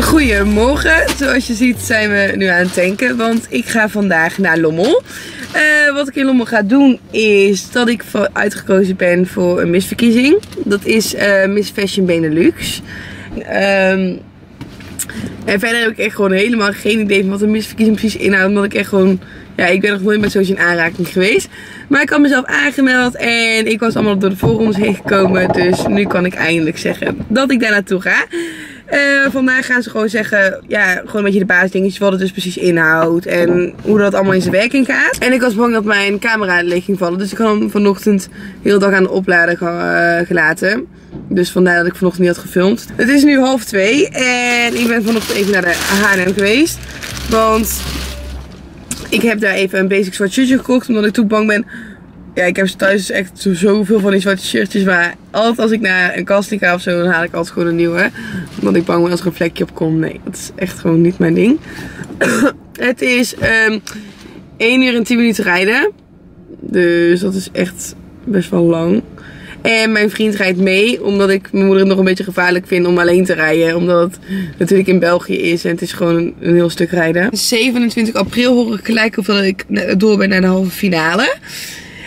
Goedemorgen, zoals je ziet zijn we nu aan het tanken, want ik ga vandaag naar Lommel. Eh, wat ik in Lommel ga doen is dat ik uitgekozen ben voor een misverkiezing. Dat is eh, Miss Fashion Benelux. Ehm, en verder heb ik echt gewoon helemaal geen idee van wat een misverkiezing precies inhoudt. Omdat ik echt gewoon, ja, ik ben nog nooit met zoiets in aanraking geweest. Maar ik had mezelf aangemeld en ik was allemaal door de voorrondes heen gekomen. Dus nu kan ik eindelijk zeggen dat ik daar naartoe ga. Eh, vandaag gaan ze gewoon zeggen, ja, gewoon een beetje de basisdingetjes, wat het dus precies inhoudt en hoe dat allemaal in zijn werking gaat. En ik was bang dat mijn camera leeg ging vallen, dus ik had hem vanochtend heel dag aan de oplader eh, gelaten. Dus vandaar dat ik vanochtend niet had gefilmd. Het is nu half twee en ik ben vanochtend even naar de H&M geweest. Want ik heb daar even een basic zwart shirtje gekocht, omdat ik toen bang ben ja, ik heb thuis echt zo- zoveel van die zwarte shirtjes. Maar altijd als ik naar een casting ga of zo, dan haal ik altijd gewoon een nieuwe. Omdat ik bang ben als er een vlekje op komt. Nee, dat is echt gewoon niet mijn ding. het is ehm 1 uur en 10 minuten rijden. Dus dat is echt best wel lang. En mijn vriend rijdt mee, omdat ik mijn moeder het nog een beetje gevaarlijk vind om alleen te rijden. Omdat het natuurlijk in België is en het is gewoon een, heel stuk rijden. 27 april hoor ik gelijk of ik door ben naar de halve finale.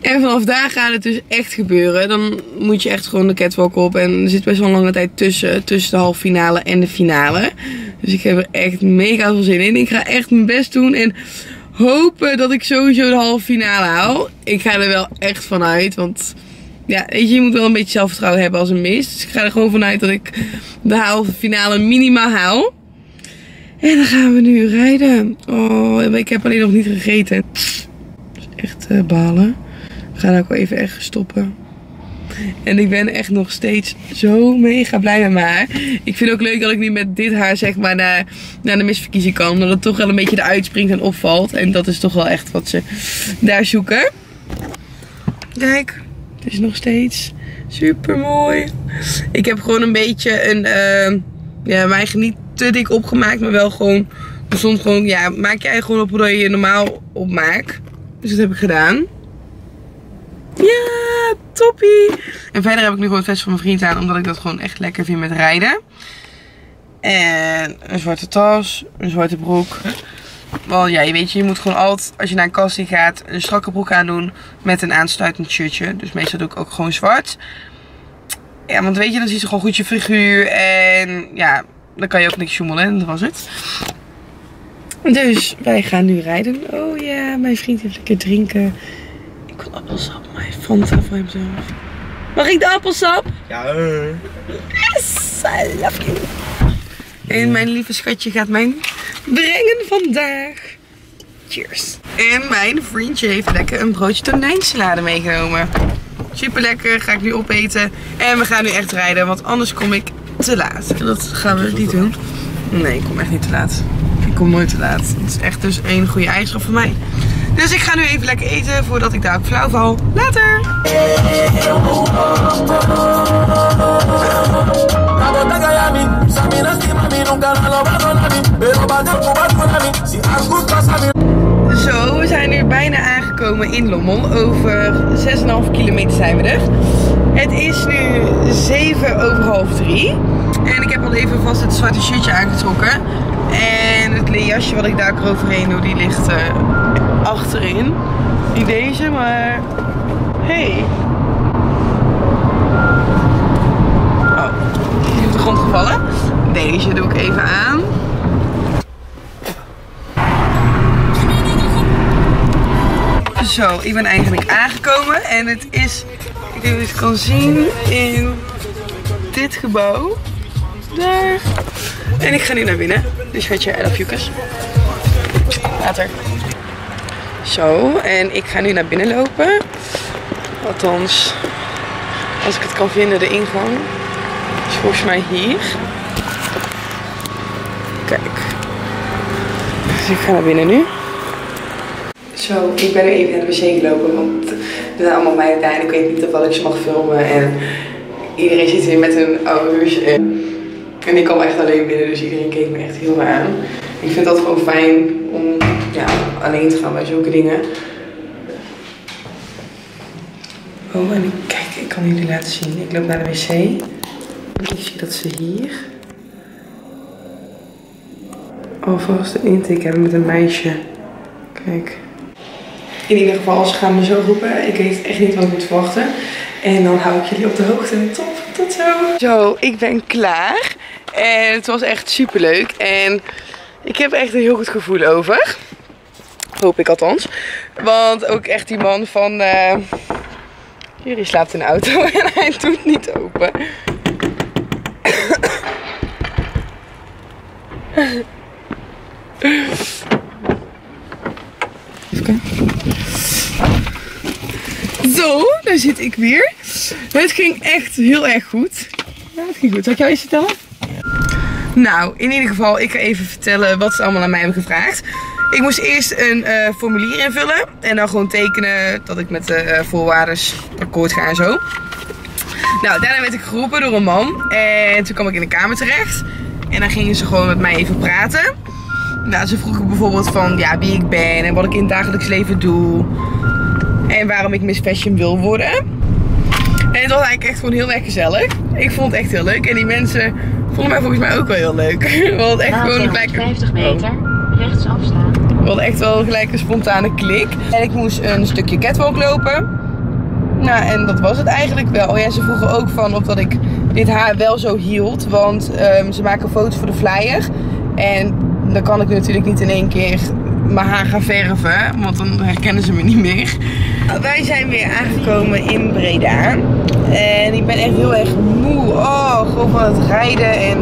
En vanaf daar gaat het dus echt gebeuren. Dan moet je echt gewoon de catwalk op. En er zit best wel een lange tijd tussen. Tussen de halve finale en de finale. Dus ik heb er echt mega veel zin in. Ik ga echt mijn best doen. En hopen dat ik sowieso de halve finale haal. Ik ga er wel echt vanuit. Want ja, weet je, je moet wel een beetje zelfvertrouwen hebben als een mis. Dus ik ga er gewoon vanuit dat ik de halve finale minimaal haal. En dan gaan we nu rijden. Oh, ik heb alleen nog niet gegeten. Is echt eh, balen. We gaan ook wel even echt stoppen. En ik ben echt nog steeds zo mega blij met haar. Ik vind ook leuk dat ik nu met dit haar zeg maar naar, naar de misverkiezing kan. Omdat het toch wel een beetje eruit springt en opvalt. En dat is toch wel echt wat ze daar zoeken. Kijk, het is nog steeds super mooi. Ik heb gewoon een beetje een, eh, ja, mijn eigen niet te dik opgemaakt. Maar wel gewoon, stond gewoon, ja, maak jij gewoon op hoe je normaal opmaakt. Dus dat heb ik gedaan. Toppie. En verder heb ik nu gewoon het vest van mijn vriend aan. Omdat ik dat gewoon echt lekker vind met rijden. En een zwarte tas. Een zwarte broek. Wel ja, je weet je, je moet gewoon altijd, als je naar een casting gaat, een strakke broek aandoen. Met een aansluitend shirtje. Dus meestal doe ik ook gewoon zwart. Ja, want weet je, dan ziet ze gewoon goed je figuur. En ja, dan kan je ook niks joemelen. En dat was het. Dus wij gaan nu rijden. Oh ja, mijn vriend heeft lekker drinken. Ik wil appelsap, maar hij heeft Fanta voor hemzelf. Mag ik de appelsap? Ja, eh. Yes, I love you. En mijn lieve schatje gaat mij brengen vandaag. Cheers. En mijn vriendje heeft lekker een broodje tonijnsalade meegenomen. Super lekker, ga ik nu opeten. En we gaan nu echt rijden, want anders kom ik te laat. Dat gaan we niet doen. Nee, ik kom echt niet te laat. Ik kom nooit te laat. Het is echt dus één goede eigenschap van mij. Dus ik ga nu even lekker eten voordat ik daar ook flauw val. Later! Zo, we zijn nu bijna aangekomen in Lommel. Over 6,5 kilometer zijn we er. Het is nu 7 over half 3. En ik heb al even vast het zwarte shirtje aangetrokken. En het jasje wat ik daar overheen doe, die ligt eh, achterin. Niet deze, maar... Hey. Oh, die is op de grond gevallen. Deze doe ik even aan. Zo, ik ben eigenlijk aangekomen en het is, ik niet of je het kan zien, in dit gebouw. Daar. En ik ga nu naar binnen. Dus schatje, I love. Later. Zo, en ik ga nu naar binnen lopen. Althans, als ik het kan vinden, de ingang. is volgens mij hier. Kijk. Dus ik ga naar binnen nu. Zo, ik ben nu even naar de wc gelopen, want er zijn allemaal meiden daar en ik weet niet of ik ze mag filmen. En iedereen zit hier met hun ouders en, en ik kwam echt alleen binnen, dus iedereen keek me echt heel aan. Ik vind dat gewoon fijn om ja, alleen te gaan bij zulke dingen. Oh, en ik, kijk, ik kan jullie laten zien. Ik loop naar de wc. Ik zie dat ze hier alvast een intake hebben met een meisje. Kijk. In ieder geval, ze gaan me zo roepen. Ik weet echt niet wat ik moet verwachten. En dan hou ik jullie op de hoogte. Top, tot zo. Zo, ik ben klaar. En het was echt super leuk. En ik heb echt een heel goed gevoel over. Hoop ik althans. Want ook echt die man van... Jullie slaapt in de auto en hij doet niet open. Zo, daar zit ik weer. Het ging echt heel erg goed. Ja, het ging goed. Zal ik jou eens vertellen? Nou, in ieder geval, ik ga even vertellen wat ze allemaal aan mij hebben gevraagd. Ik moest eerst een eh, formulier invullen. En dan gewoon tekenen dat ik met de eh, voorwaarden akkoord ga en zo. Nou, daarna werd ik geroepen door een man. En toen kwam ik in de kamer terecht. En dan gingen ze gewoon met mij even praten. Nou, ze vroegen bijvoorbeeld van ja, wie ik ben en wat ik in het dagelijks leven doe. En waarom ik Miss Fashion wil worden. En het was eigenlijk echt gewoon heel erg gezellig. Ik vond het echt heel leuk. En die mensen vonden mij volgens mij ook wel heel leuk. We hadden echt gewoon gelijk... 250 Oh. meter, rechtsaf staan. We hadden echt wel gelijk een spontane klik. En ik moest een stukje catwalk lopen. Nou, en dat was het eigenlijk wel. Oh ja, ze vroegen ook van of dat ik dit haar wel zo hield. Want ehm, ze maken foto's voor de flyer. En dan kan ik natuurlijk niet in één keer mijn haar gaan verven. Want dan herkennen ze me niet meer. Wij zijn weer aangekomen in Breda. En ik ben echt heel erg moe. Oh, gewoon van het rijden en...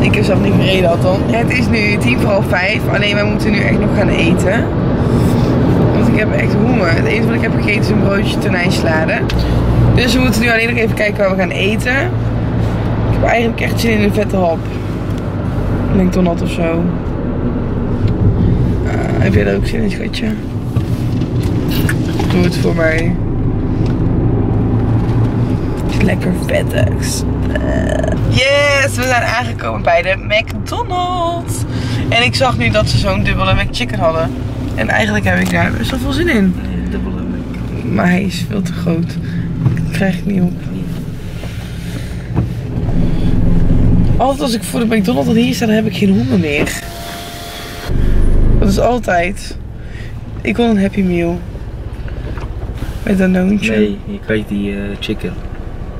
Ik heb zelf niet gereden althans. Het is nu tien voor half vijf. Alleen wij moeten nu echt nog gaan eten. Want ik heb echt honger. Het enige wat ik heb gegeten is een broodje tonijnsalade. Dus we moeten nu alleen nog even kijken waar we gaan eten. Ik heb eigenlijk echt zin in een vette hap. McDonald's of zo. Eh, heb jij daar ook zin in, schatje? Doe het voor mij. Lekker vettigs. Yes, we zijn aangekomen bij de McDonald's. En ik zag nu dat ze zo'n dubbele McChicken hadden. En eigenlijk heb ik daar best wel veel zin in. Dubbele Maar hij is veel te groot. Ik krijg het niet op. Altijd als ik voor de McDonald's hier sta, dan heb ik geen honger meer. Dat is altijd. Ik wil een Happy Meal. Met een noontje. Nee, je krijgt die eh, chicken.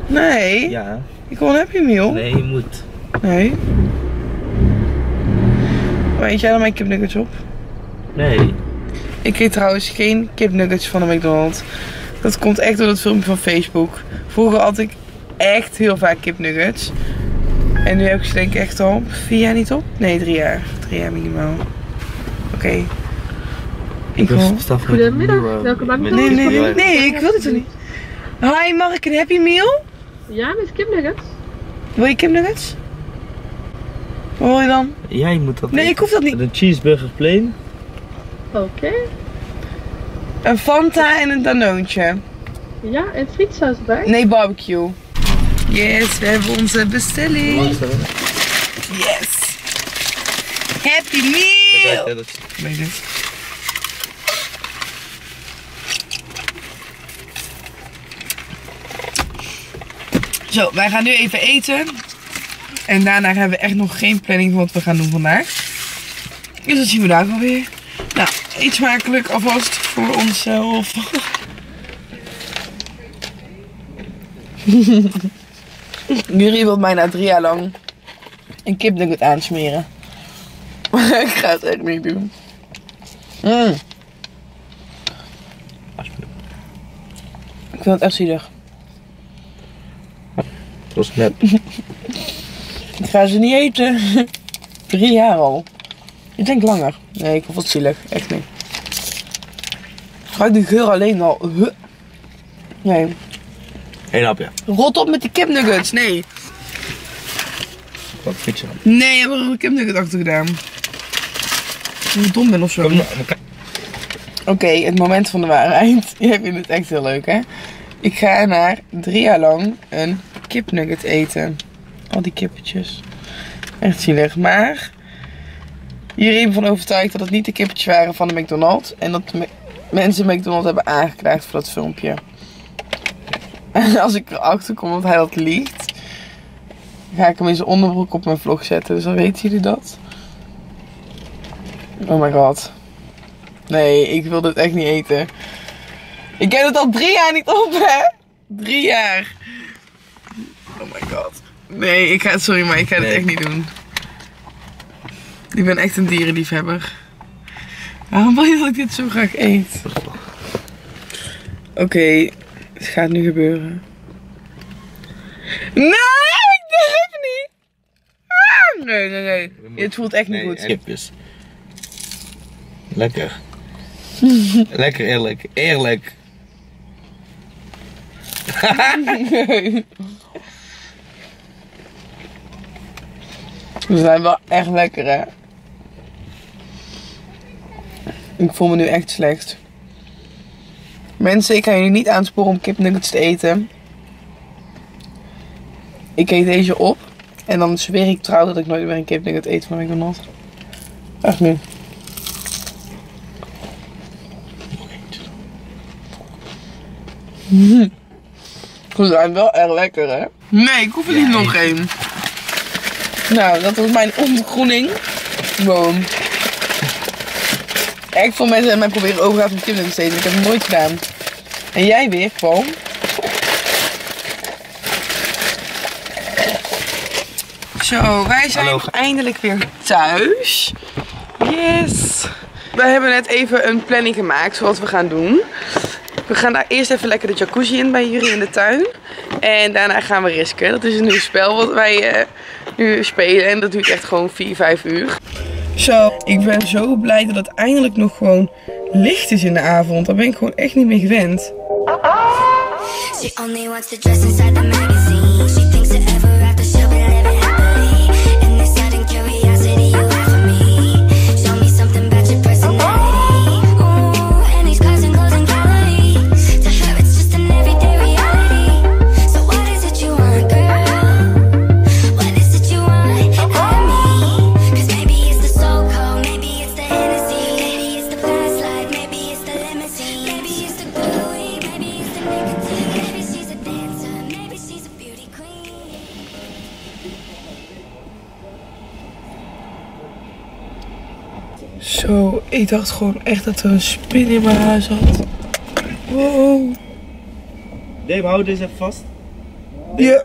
Nee, Ja. ik wil een Happy Meal. Nee, je moet. Nee. Maar eet jij dan mijn kipnuggets op? Nee. Ik kreeg trouwens geen kipnuggets van de McDonald's. Dat komt echt door dat filmpje van Facebook. Vroeger had ik echt heel vaak kipnuggets. En nu heb ik ze denk ik echt al vier jaar niet op. Nee, drie jaar. Drie jaar minimaal. Oké. Ik wil... Goedemiddag, welkom bij Nee, McDonald's. nee, nee, nee, ik wil dit toch niet. Hi, mag ik een Happy Meal? Ja, met kipnuggets. Wil je kipnuggets? Wat wil je dan? Jij moet dat. Nee, ik hoef dat niet. Een cheeseburger plain. Oké. Een Fanta en een Danoontje. Ja, en frietsaus erbij. Nee, barbecue. Yes, we hebben onze bestelling. Yes. Happy Meal. Zo, wij gaan nu even eten. En daarna hebben we echt nog geen planning van wat we gaan doen vandaag. Dus dat zien we daar wel weer. Nou, eet smakelijk alvast voor onszelf. Jury wil mij na drie jaar lang een kipnugget aansmeren. Maar ik ga het echt niet doen. Mm. Ik vind het echt zielig. Dat was nep. Ik ga ze niet eten. Drie jaar al. Ik denk langer. Nee, ik vond het zielig. Echt niet. Ruik die geur alleen al. Nee. Eén hapje. Rot op met die kipnuggets. Nee. Wat fietsen. Nee, je hebt er een kipnugget achter gedaan. Dat ik dom ben of zo. Oké, het moment van de waarheid. Jij vindt het echt heel leuk, hè? Ik ga na drie jaar lang een kipnugget eten. Al die kippetjes. Echt zielig. Maar hebben van overtuigd dat het niet de kippetjes waren van de McDonald's. En dat mensen McDonald's hebben aangeklaagd voor dat filmpje. En als ik erachter kom dat hij dat liegt, ga ik hem in zijn onderbroek op mijn vlog zetten. Dus dan weten jullie dat. Oh my god. Nee, ik wil dit echt niet eten. Ik heb het al drie jaar niet op, hè? Drie jaar. Oh my god. Nee, ik ga, sorry, maar ik ga het echt niet doen. Ik ben echt een dierenliefhebber. Waarom wil je dat ik dit zo graag eet? Oké, het gaat nu gebeuren. Nee, ik durf niet. Ah, nee, nee, nee. Het voelt echt niet Nee, goed. Kipjes. Lekker. Lekker eerlijk. Eerlijk. Ze zijn wel echt lekker, hè? Ik voel me nu echt slecht. Mensen, ik ga jullie niet aansporen om kipnuggets te eten. Ik eet deze op. En dan zweer ik trouw dat ik nooit meer een kipnugget eet van McDonald's. Echt nu. Ze zijn wel erg lekker, hè? Nee, ik hoef er niet nog één. Nou, dat was mijn ontgroening. Gewoon. Echt veel mensen hebben mij proberen overgaan van kipnuggets te eten. Ik heb het nooit gedaan. En jij weer, gewoon. Zo, wij zijn Hallo. eindelijk weer thuis. Yes. We hebben net even een planning gemaakt, zoals we gaan doen. We gaan daar eerst even lekker de jacuzzi in bij jullie in de tuin. En daarna gaan we risken. Dat is een nieuw spel wat wij eh, nu spelen. En dat duurt echt gewoon 4, 5 uur. Zo, ik ben zo blij dat het eindelijk nog gewoon licht is in de avond. Daar ben ik gewoon echt niet meer gewend. She only wants to dress inside ik dacht gewoon echt dat er een spin in mijn haar zat. Wow. Dave, hou deze even vast. Ja.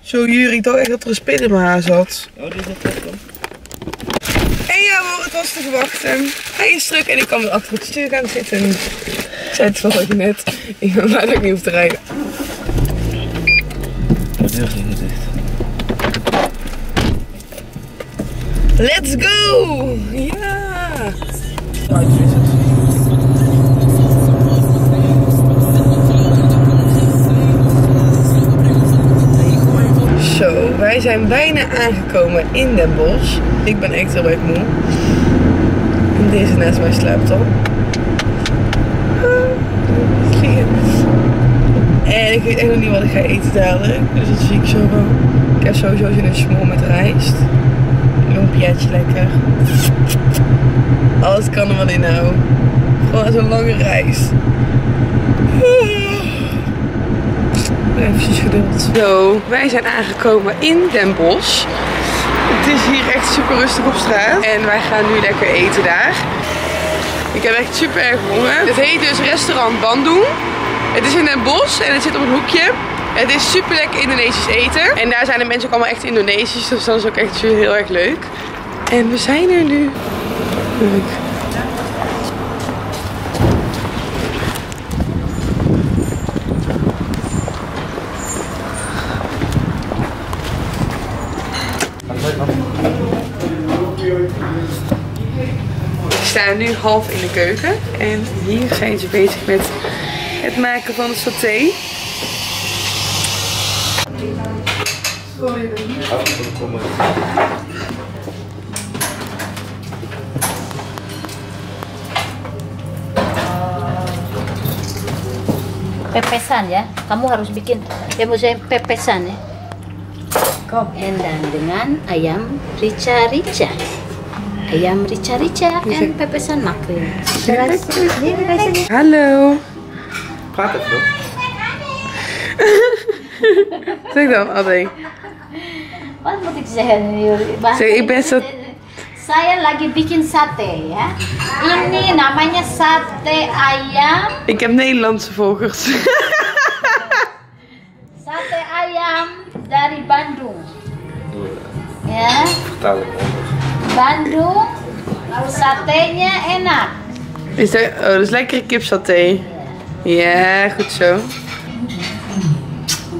Zo, Juri, ik dacht echt dat er een spin in mijn haar zat. Hou deze even vast dan. En ja, het was te verwachten. Hij is druk en ik kan weer achter het stuur gaan zitten. Ik zei het wel net. Ik ben blij dat ik niet hoef te rijden. De deur ging dicht. Let's go! Ja! Zo, wij zijn bijna aangekomen in Den Bosch. Ik ben echt heel erg moe. En deze naast mij slaapt al. Ah. En ik weet echt nog niet wat ik ga eten dadelijk. Dus dat zie ik zo wel. Ik heb sowieso zin in met rijst. Lumpiaatje lekker. Alles kan er wel in nou. Gewoon zo'n lange reis. Even geduld. Zo, wij zijn aangekomen in Den Bosch. Het is hier echt super rustig op straat. En wij gaan nu lekker eten daar. Ik heb echt super erg honger. Het heet dus restaurant Bandung. Het is in Den Bosch en het zit op een hoekje. Het is super lekker Indonesisch eten. En daar zijn de mensen ook allemaal echt Indonesisch. Dus dat is ook echt heel erg leuk. En we zijn er nu. Leuk. We staan nu half in de keuken. En hier zijn ze bezig met het maken van het saté. Pepesan ya. Kamu harus bikin ya mau saya pepesan ya. And dan dengan ayam rica-rica. ayam rica-rica en pepesan zijn hier. Hallo. Praat even door. Zeg dan, Adé. Wat moet ik zeggen jullie? Bahasa Zeg, ik ben Inggris. zo- Saya lagi bikin sate ya. Ini namanya sate ayam. Ik heb Nederlandse volgers. Sate ayam dari Bandung. Ya, onder. Bandung. Satenya enak. Is er, oh, dat is lekkere kipsaté. Ja, goed zo.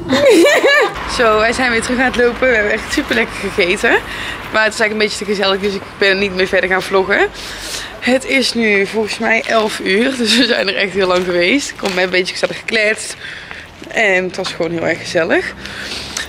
zo, wij zijn weer terug aan het lopen. We hebben echt super lekker gegeten. Maar het is eigenlijk een beetje te gezellig, dus ik ben niet meer verder gaan vloggen. Het is nu volgens mij 11 uur, dus we zijn er echt heel lang geweest. Ik kom met een beetje gezellig gekletst. En het was gewoon heel erg gezellig.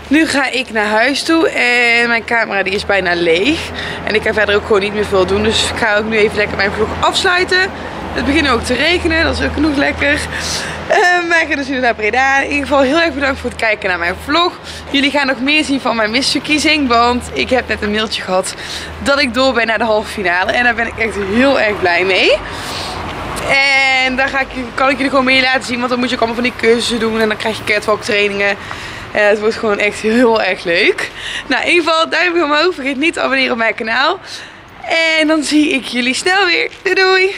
Nu ga ik naar huis toe en mijn camera die is bijna leeg. En ik ga verder ook gewoon niet meer veel doen. Dus ik ga ook nu even lekker mijn vlog afsluiten. Het begint ook te regenen, dat is ook genoeg lekker. Uh, wij gaan dus nu naar Breda. In ieder geval heel erg bedankt voor het kijken naar mijn vlog. Jullie gaan nog meer zien van mijn misverkiezing. Want ik heb net een mailtje gehad dat ik door ben naar de halve finale. En daar ben ik echt heel erg blij mee. En daar ga ik, kan ik jullie gewoon mee laten zien. Want dan moet je ook allemaal van die cursussen doen. En dan krijg je catwalk trainingen. En het wordt gewoon echt heel erg leuk. Nou, in ieder geval duimpje omhoog. Vergeet niet te abonneren op mijn kanaal. En dan zie ik jullie snel weer. Doei doei!